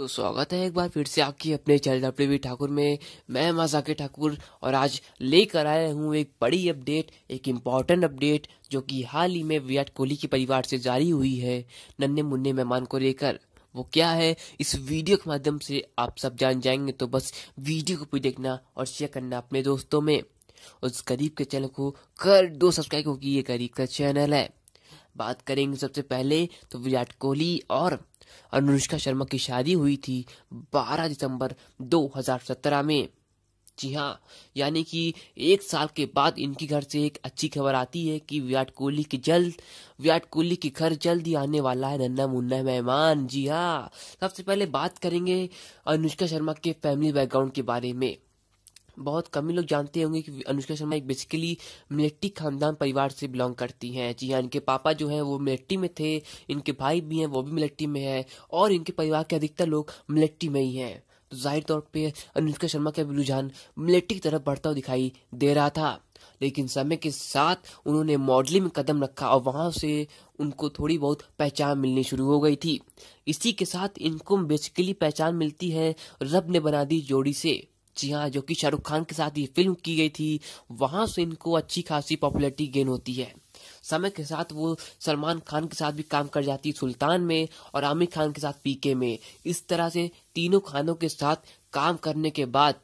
तो स्वागत है एक बार फिर से आपकी अपने चैनल डब्ल्यू ठाकुर में। मैं माजाके ठाकुर और आज लेकर आया हूँ एक बड़ी अपडेट एक इंपॉर्टेंट अपडेट जो कि हाल ही में विराट कोहली के परिवार से जारी हुई है, नन्हे मुन्ने मेहमान को लेकर। वो क्या है? इस वीडियो के माध्यम से आप सब जान जाएँगे तो बस वीडियो को भी देखना और शेयर करना अपने दोस्तों में। उस गरीब के चैनल को कर दो सब्सक्राइब क्योंकि ये गरीब का चैनल है। बात करेंगे सबसे पहले तो विराट कोहली और अनुष्का शर्मा की शादी हुई थी 12 दिसंबर 2017 में। जी हाँ यानी कि एक साल के बाद इनकी घर से एक अच्छी खबर आती है कि विराट कोहली की जल्द, विराट कोहली के घर जल्द ही आने वाला है नन्ना मुन्ना मेहमान। जी हाँ सबसे पहले बात करेंगे अनुष्का शर्मा के फैमिली बैकग्राउंड के बारे में। बहुत कम ही लोग जानते होंगे कि अनुष्का शर्मा एक बेसिकली मिलिट्री खानदान परिवार से बिलोंग करती हैं। जी हाँ इनके पापा जो हैं वो मिलिट्री में थे, इनके भाई भी हैं, वो भी मिलिट्री में है और इनके परिवार के अधिकतर लोग मिलिट्री में ही हैं। तो ज़ाहिर तौर पे अनुष्का शर्मा का रुझान मिलिट्री की तरफ़ बढ़ता हुआ दिखाई दे रहा था। लेकिन समय के साथ उन्होंने मॉडलिंग में कदम रखा और वहाँ से उनको थोड़ी बहुत पहचान मिलनी शुरू हो गई थी। इसी के साथ इनको बेसिकली पहचान मिलती है रब ने बना दी जोड़ी से। जी हाँ जो कि शाहरुख खान के साथ ये फ़िल्म की गई थी, वहाँ से इनको अच्छी खासी पॉपुलैरिटी गेन होती है। समय के साथ वो सलमान खान के साथ भी काम कर जाती सुल्तान में और आमिर खान के साथ पीके में। इस तरह से तीनों खानों के साथ काम करने के बाद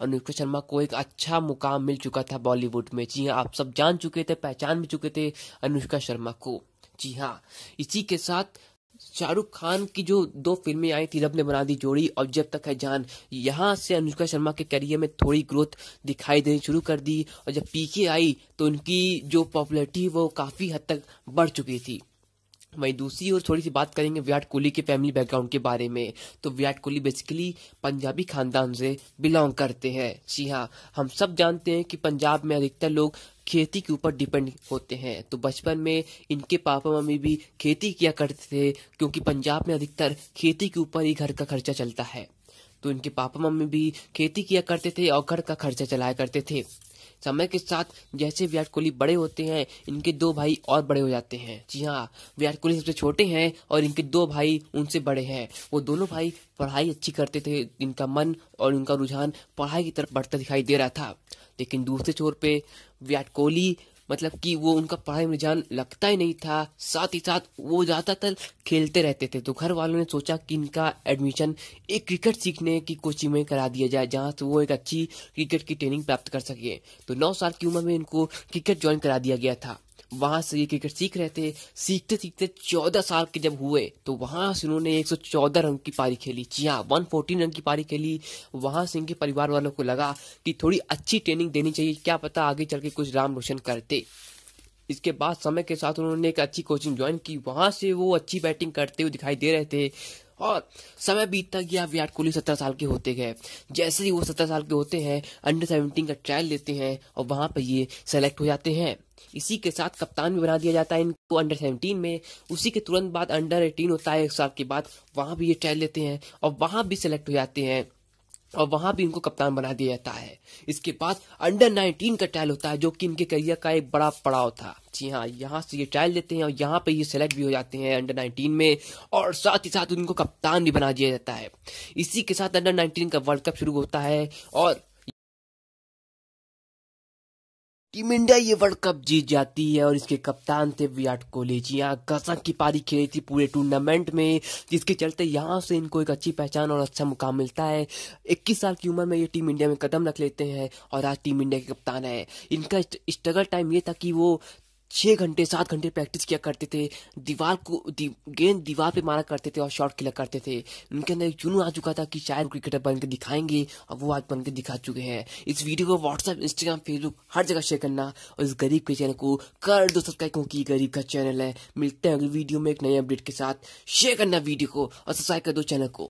अनुष्का शर्मा को एक अच्छा मुकाम मिल चुका था बॉलीवुड में। जी हाँ आप सब जान चुके थे, पहचान भी चुके थे अनुष्का शर्मा को। जी हाँ इसी के साथ शाहरुख खान की जो दो फ़िल्में आई थी, रब ने बना दी जोड़ी, और जब तक है जान, यहाँ से अनुष्का शर्मा के करियर में थोड़ी ग्रोथ दिखाई देनी शुरू कर दी, और जब पीके आई तो उनकी जो पॉपुलरिटी वो काफ़ी हद तक बढ़ चुकी थी। वहीं दूसरी ओर थोड़ी सी बात करेंगे विराट कोहली के फैमिली बैकग्राउंड के बारे में। तो विराट कोहली बेसिकली पंजाबी खानदान से बिलोंग करते हैं। जी हाँ हम सब जानते हैं कि पंजाब में अधिकतर लोग खेती के ऊपर डिपेंड होते हैं। तो बचपन में इनके पापा मम्मी भी खेती किया करते थे, क्योंकि पंजाब में अधिकतर खेती के ऊपर ही घर का खर्चा चलता है। तो इनके पापा मम्मी भी खेती किया करते थे और घर का खर्चा चलाया करते थे। समय के साथ जैसे विराट कोहली बड़े होते हैं, इनके दो भाई और बड़े हो जाते हैं। जी हाँ विराट कोहली सबसे छोटे हैं और इनके दो भाई उनसे बड़े हैं। वो दोनों भाई पढ़ाई अच्छी करते थे, इनका मन और इनका रुझान पढ़ाई की तरफ़ बढ़ता दिखाई दे रहा था। लेकिन दूसरे छोर पे विराट कोहली मतलब कि वो उनका पढ़ाई में जान लगता ही नहीं था। साथ ही साथ वो ज़्यादातर खेलते रहते थे। तो घर वालों ने सोचा कि इनका एडमिशन एक क्रिकेट सीखने की कोचिंग में करा दिया जाए, जहाँ से वो एक अच्छी क्रिकेट की ट्रेनिंग प्राप्त कर सके। तो नौ साल की उम्र में इनको क्रिकेट ज्वाइन करा दिया गया था। वहाँ से ये क्रिकेट सीख रहे थे, सीखते सीखते चौदह साल के जब हुए तो वहाँ से उन्होंने एक सौ चौदह रन की पारी खेली, जी हाँ वन फोर्टीन रन की पारी खेली। वहाँ से इनके परिवार वालों को लगा कि थोड़ी अच्छी ट्रेनिंग देनी चाहिए, क्या पता आगे चल के कुछ राम रोशन करते। इसके बाद समय के साथ उन्होंने एक अच्छी कोचिंग ज्वाइन की। वहाँ से वो अच्छी बैटिंग करते हुए दिखाई दे रहे थे। और समय बीतता गया, विराट कोहली सत्रह साल के होते गए। जैसे ही वो सत्रह साल के होते हैं अंडर सेवनटीन का ट्रायल लेते हैं और वहाँ पर ये सेलेक्ट हो जाते हैं। इसी के साथ कप्तान भी बना दिया जाता है इनको अंडर सेवनटीन में। उसी के तुरंत बाद अंडर एटीन होता है, एक साल के बाद वहाँ भी ये ट्रायल लेते हैं और वहाँ भी सेलेक्ट हो जाते हैं। और वहाँ भी इनको कप्तान बना दिया जाता है। इसके बाद अंडर 19 का ट्रायल होता है, जो कि इनके करियर का एक बड़ा पड़ाव था। जी हाँ यहाँ से ये ट्रायल देते हैं और यहाँ पे ये सेलेक्ट भी हो जाते हैं अंडर 19 में और साथ ही साथ उनको कप्तान भी बना दिया जाता है। इसी के साथ अंडर 19 का वर्ल्ड कप शुरू होता है और टीम इंडिया ये वर्ल्ड कप जीत जाती है और इसके कप्तान थे विराट कोहली। जी यहाँ गजब की पारी खेली थी पूरे टूर्नामेंट में, जिसके चलते यहाँ से इनको एक अच्छी पहचान और अच्छा मुकाम मिलता है। 21 साल की उम्र में ये टीम इंडिया में कदम रख लेते हैं और आज टीम इंडिया के कप्तान है। इनका स्ट्रगल टाइम ये था कि वो छह घंटे सात घंटे प्रैक्टिस किया करते थे। दीवार को दी, गेंद दीवार पे मारा करते थे और शॉट खेला करते थे। उनके अंदर एक जुनून आ चुका था कि शायद क्रिकेटर बन के दिखाएँगे और वो आज बन के दिखा चुके हैं। इस वीडियो को व्हाट्सएप इंस्टाग्राम फेसबुक हर जगह शेयर करना और इस गरीब के चैनल को कर दो सब्सक्राइब क्योंकि गरीब का चैनल है। मिलते हैं अगली वीडियो में एक नए अपडेट के साथ। शेयर करना वीडियो को और सब्सक्राइब कर दो चैनल को।